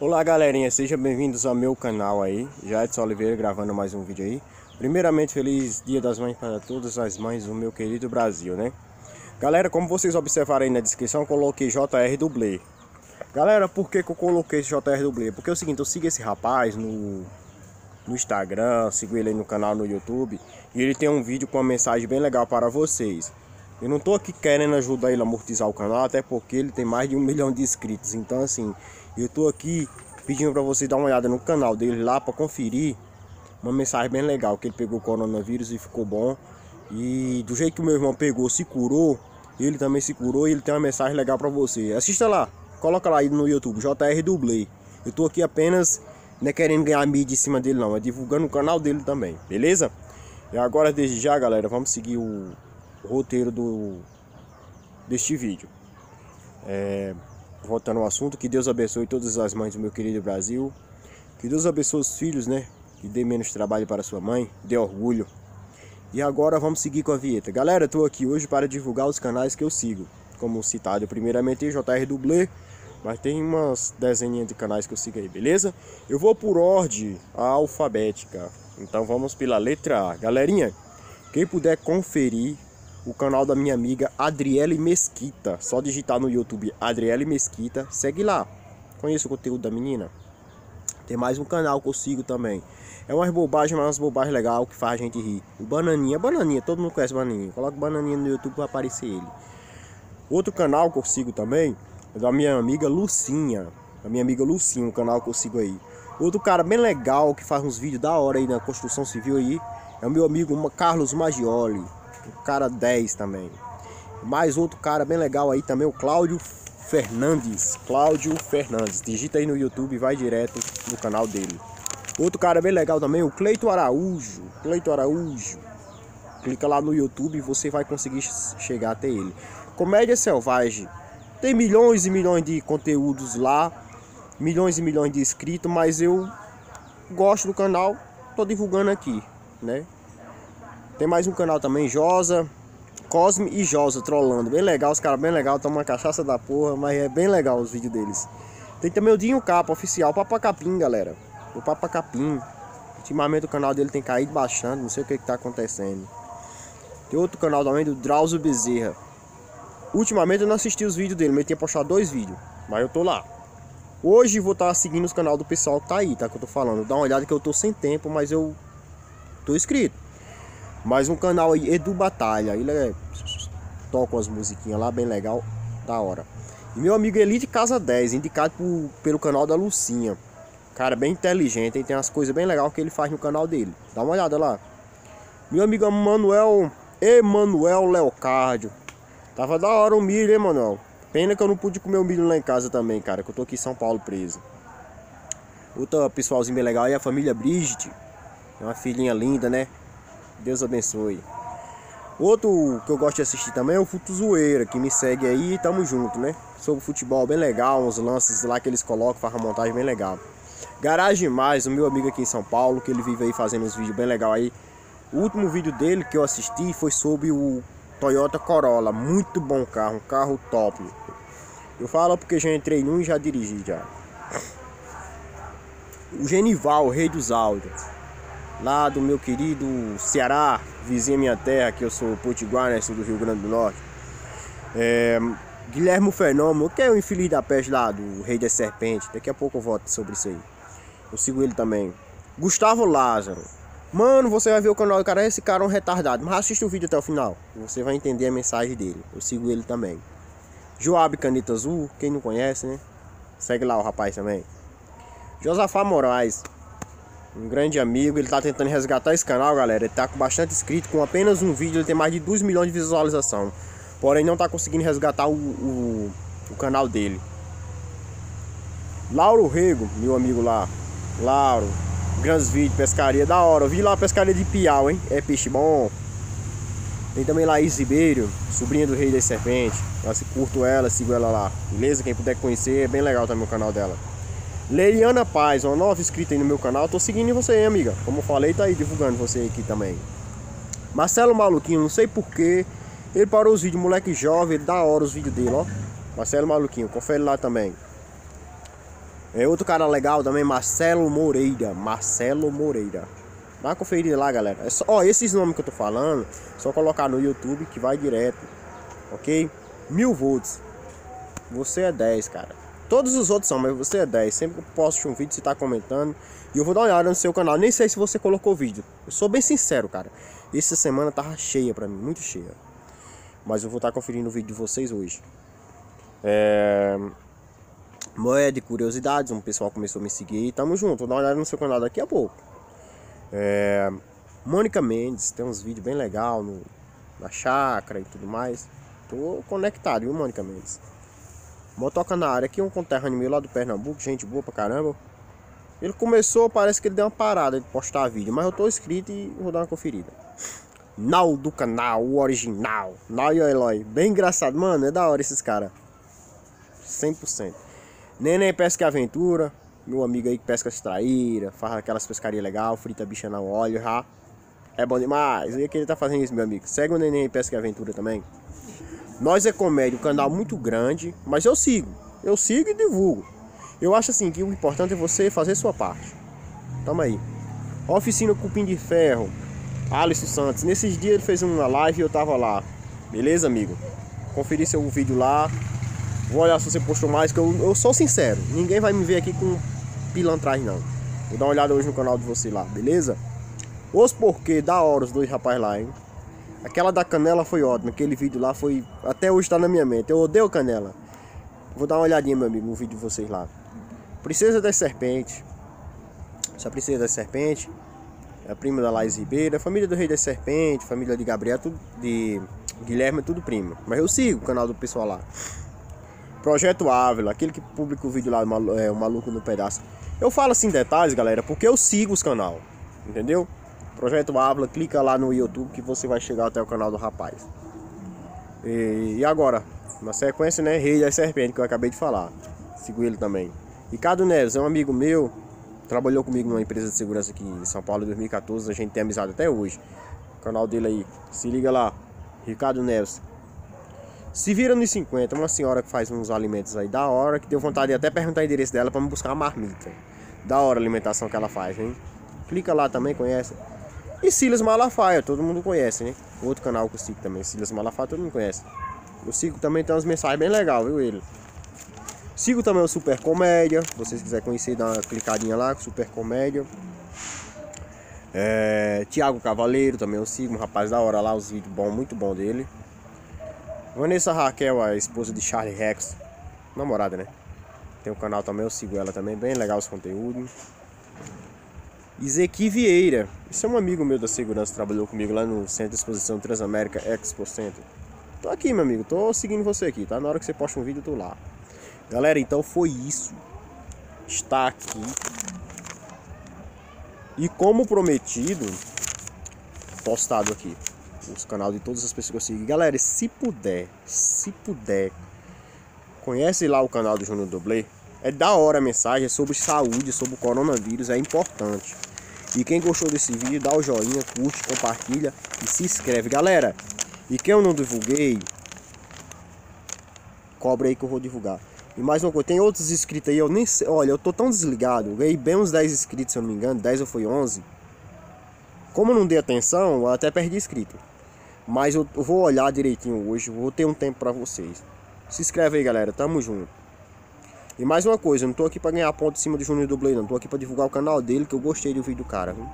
Olá galerinha, sejam bem-vindos ao meu canal aí, Jadson Oliveira gravando mais um vídeo aí. Primeiramente, feliz dia das mães para todas as mães do meu querido Brasil, né? Galera, como vocês observaram aí na descrição, coloquei JR Dublê. Galera, por que, que eu coloquei esse JR Dublê? Porque é o seguinte, eu sigo esse rapaz no, no Instagram, sigo ele aí no canal no YouTube E ele tem um vídeo com uma mensagem bem legal para vocês eu não tô aqui querendo ajudar ele a amortizar o canal, até porque ele tem mais de um milhão de inscritos. Então assim, eu tô aqui pedindo para você dar uma olhada no canal dele lá para conferir uma mensagem bem legal, que ele pegou o coronavírus e ficou bom. E do jeito que o meu irmão pegou, se curou, ele também se curou e ele tem uma mensagem legal para você. Assista lá, coloca lá aí no YouTube, JR Dublê. Eu tô aqui apenas não é querendo ganhar mídia em cima dele não, é divulgando o canal dele também, beleza? E agora desde já, galera, vamos seguir o, o roteiro do deste vídeo. É, voltando ao assunto, que Deus abençoe todas as mães do meu querido Brasil. Que Deus abençoe os filhos, né? Que dê menos trabalho para sua mãe, dê orgulho. E agora vamos seguir com a vinheta. Galera, estou aqui hoje para divulgar os canais que eu sigo. Como citado primeiramente, JR Dublê, mas tem umas dezeninhas de canais que eu sigo aí, beleza? Eu vou por ordem alfabética. Então vamos pela letra A. Galerinha, quem puder conferir o canal da minha amiga Adriele Mesquita. Só digitar no YouTube Adriele Mesquita, segue lá. Conheça o conteúdo da menina. Tem mais um canal que eu sigo também. É umas bobagens, mas umas bobagens legais que faz a gente rir. O Bananinha, Bananinha, todo mundo conhece Bananinha. Coloca Bananinha no YouTube para aparecer ele. Outro canal que eu sigo também é da minha amiga Lucinha. Da minha amiga Lucinha, um canal que eu sigo aí. Outro cara bem legal que faz uns vídeos da hora aí na construção civil aí. É o meu amigo Carlos Magioli o cara 10 também. Mais outro cara bem legal aí também, o Cláudio Fernandes. Cláudio Fernandes. Digita aí no YouTube e vai direto no canal dele. Outro cara bem legal também, o Cleito Araújo. Cleito Araújo. Clica lá no YouTube e você vai conseguir chegar até ele. Comédia Selvagem. Tem milhões e milhões de conteúdos lá. Milhões e milhões de inscritos, mas eu gosto do canal, tô divulgando aqui, né? Tem mais um canal também, Josa, Cosme e Josa trolando. Bem legal, os caras bem legal, tomam uma cachaça da porra, mas é bem legal os vídeos deles. Tem também o Dinho Capa oficial, Papacapim, galera. O Papacapim. Ultimamente o canal dele tem caído bastante, não sei o que, que tá acontecendo. Tem outro canal também do Drauzio Bezerra. Ultimamente eu não assisti os vídeos dele, mas ele tinha postado dois vídeos. Mas eu tô lá. Hoje vou estar tá seguindo os canal do pessoal que tá aí, tá? Que eu tô falando. Dá uma olhada que eu tô sem tempo, mas eu tô inscrito. Mais um canal aí, Edu Batalha. Ele é... toca umas musiquinhas lá, bem legal, da hora. E meu amigo Elite Casa 10, indicado por, pelo canal da Lucinha. Cara, bem inteligente, hein? tem umas coisas bem legais que ele faz no canal dele. Dá uma olhada lá. Meu amigo Manuel, Emanuel Leocárdio. Tava da hora o milho, hein, Manuel? Pena que eu não pude comer o milho lá em casa também, cara, que eu tô aqui em São Paulo preso. Outra pessoalzinho bem legal aí, a família Brigitte. É uma filhinha linda, né? Deus abençoe. Outro que eu gosto de assistir também é o Futuzoeira, que me segue aí e tamo junto, né? Sobre futebol bem legal, uns lances lá que eles colocam, faz uma montagem bem legal. Garagem Mais, o meu amigo aqui em São Paulo, que ele vive aí fazendo uns vídeos bem legal aí. O último vídeo dele que eu assisti foi sobre o Toyota Corolla, muito bom carro, um carro top. Eu falo porque já entrei num e já dirigi já. O Genival, o rei dos áudios lá do meu querido Ceará, vizinha minha terra, que eu sou potiguar, né, sou do Rio Grande do Norte. É, Guilherme Fenômeno, que é o infeliz da peste lá, do Rei das Serpentes. Daqui a pouco eu volto sobre isso aí. Eu sigo ele também. Gustavo Lázaro. Mano, você vai ver o canal do cara, esse cara é um retardado. Mas assista o vídeo até o final. Você vai entender a mensagem dele. Eu sigo ele também. Joab Caneta Azul, quem não conhece, né? Segue lá o rapaz também. Josafá Moraes. Um grande amigo, ele tá tentando resgatar esse canal, galera. Ele tá com bastante inscrito, com apenas um vídeo, ele tem mais de 2 milhões de visualização. Porém, não tá conseguindo resgatar o, o, o canal dele. Lauro Rego, meu amigo lá. Lauro, grandes vídeos, pescaria, da hora. Eu vi lá a pescaria de Piau, hein? É peixe bom. Tem também Laís Ribeiro, sobrinha do Rei das Serpentes. Eu curto ela, sigo ela lá. Beleza? Quem puder conhecer, é bem legal também o canal dela. Leiliana Paz, uma nova inscrita aí no meu canal. Tô seguindo você, hein, amiga. Como eu falei, tá aí divulgando você aqui também. Marcelo Maluquinho, não sei porquê. Ele parou os vídeos, moleque jovem, ele dá hora os vídeos dele, ó. Marcelo Maluquinho, confere lá também. É outro cara legal também, Marcelo Moreira. Marcelo Moreira. Dá uma conferida lá, galera. É só, ó, esses nomes que eu tô falando, só colocar no YouTube que vai direto. Ok? Mil volts. Você é 10, cara. Todos os outros são, mas você é 10. Sempre que eu posto um vídeo, você tá comentando. E eu vou dar uma olhada no seu canal. Nem sei se você colocou vídeo. Eu sou bem sincero, cara. Essa semana tava cheia pra mim, muito cheia. Mas eu vou estar tá conferindo o vídeo de vocês hoje. É... Moeda de curiosidades, um pessoal começou a me seguir. Tamo junto, vou dar uma olhada no seu canal daqui a pouco. É... Mônica Mendes, tem uns vídeos bem legal no... na chácara e tudo mais. Tô conectado, viu, Mônica Mendes? Motoca na área, aqui um conterrâneo meu lá do Pernambuco, gente boa pra caramba. Ele começou, parece que ele deu uma parada de postar vídeo, mas eu tô inscrito e vou dar uma conferida. Nau do canal, o original. Nau e Eloy, bem engraçado, mano, é da hora esses caras. 100%. Neném Pesca Aventura, meu amigo aí que pesca extraíra, faz aquelas pescarias legal, frita bicha no óleo já. É bom demais. E que ele tá fazendo isso, meu amigo. Segue o Neném Pesca Aventura também. Nós é Comédia, um canal muito grande, mas eu sigo. Eu sigo e divulgo. Eu acho assim que o importante é você fazer sua parte. Tamo aí. Oficina Cupim de Ferro. Alisson Santos. Nesses dias ele fez uma live e eu tava lá. Beleza, amigo? Conferi seu vídeo lá. Vou olhar se você postou mais, que eu, eu sou sincero. Ninguém vai me ver aqui com pilantragem, não. Vou dar uma olhada hoje no canal de você lá, beleza? Os porquê, da hora os dois rapazes lá, hein? Aquela da canela foi ótima, aquele vídeo lá foi. Até hoje tá na minha mente. Eu odeio canela. Vou dar uma olhadinha, meu amigo, no vídeo de vocês lá. Princesa das Serpentes. Essa Princesa das Serpentes. É a prima da Laís Ribeiro. A família do Rei das Serpentes. Família de Gabriel, tudo. De Guilherme, é tudo primo. Mas eu sigo o canal do pessoal lá. Projeto Ávila, aquele que publica o vídeo lá, é, o Maluco no Pedaço. Eu falo assim detalhes, galera, porque eu sigo os canal. Entendeu? Projeto Ávila, clica lá no YouTube que você vai chegar até o canal do rapaz. E, e agora, na sequência, né, Rei da Serpente, que eu acabei de falar. Sigo ele também. Ricardo Neves é um amigo meu, trabalhou comigo numa empresa de segurança aqui em São Paulo em 2014, a gente tem amizade até hoje. O canal dele aí, se liga lá, Ricardo Neves. Se vira nos 50, uma senhora que faz uns alimentos aí da hora, que deu vontade de até perguntar o endereço dela para me buscar uma marmita. Da hora a alimentação que ela faz, hein? Clica lá também, conhece. E Silas Malafaia, todo mundo conhece, né? Outro canal que eu sigo também, Silas Malafaia, todo mundo conhece. Eu sigo também, tem umas mensagens bem legais, viu ele? Sigo também o Super Comédia, se vocês quiserem conhecer, dá uma clicadinha lá, Super Comédia. É, Tiago Cavaleiro também eu sigo, um rapaz da hora lá, os vídeos bom, muito bom dele. Vanessa Raquel, a esposa de Charlie Rex, namorada, né? Tem um canal também, eu sigo ela também, bem legal os conteúdos. Ezequi Vieira. Esse é um amigo meu da segurança, trabalhou comigo lá no Centro de Exposição Transamérica Expo Center. Tô aqui, meu amigo, tô seguindo você aqui, tá? Na hora que você posta um vídeo, eu tô lá. Galera, então foi isso. Está aqui. E como prometido, postado aqui. Os canal de todas as pessoas que eu sigo. Galera, se puder, se puder, conhece lá o canal do Júnior Doblê. É da hora a mensagem, é sobre saúde, sobre o coronavírus, é importante. E quem gostou desse vídeo, dá o joinha, curte, compartilha e se inscreve. Galera, e quem eu não divulguei, cobre aí que eu vou divulgar. E mais uma coisa, tem outros inscritos aí, eu nem sei, olha, eu tô tão desligado, eu ganhei bem uns 10 inscritos, se eu não me engano, 10 ou foi 11. Como eu não dei atenção, eu até perdi inscrito. Mas eu vou olhar direitinho hoje, vou ter um tempo pra vocês. Se inscreve aí, galera, tamo junto. E mais uma coisa, eu não tô aqui pra ganhar ponto em cima do Júnior Dublê, não. Tô aqui pra divulgar o canal dele, que eu gostei do vídeo do cara, viu?